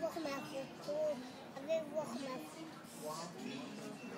voir ma photo, allez voir ma photo.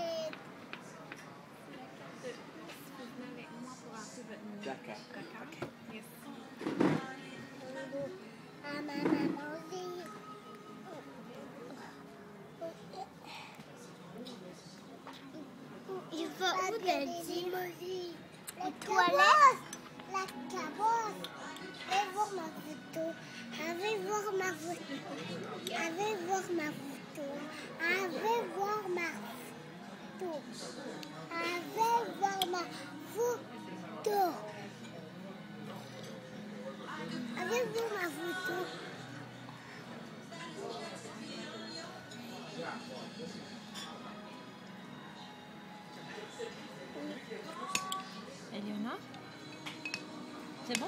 Il faut où de dire Les toilettes La cabosse Allez voir ma photo. Allez voir ma photo. Allez voir ma photo. Allez voir ma photo. Allez voir ma photo. Allez voir ma photo. Eleonore? C'est bon?